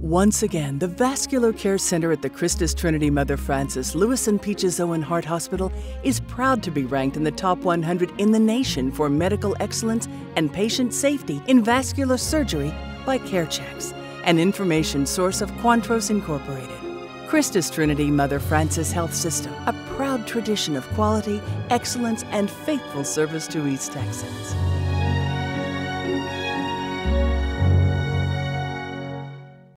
Once again, the Vascular Care Center at the Christus Trinity Mother Frances Louis and Peaches Owen Heart Hospital is proud to be ranked in the top 100 in the nation for medical excellence and patient safety in vascular surgery by CareChex, an information source of Quantros Incorporated. Christus Trinity Mother Frances Health System, a proud tradition of quality, excellence, and faithful service to East Texans.